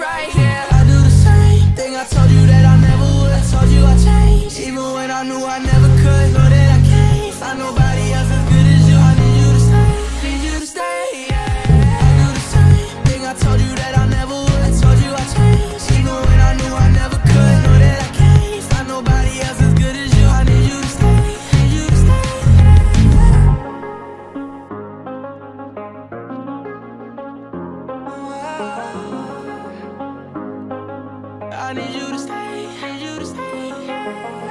right I need you to stay, need you to stay.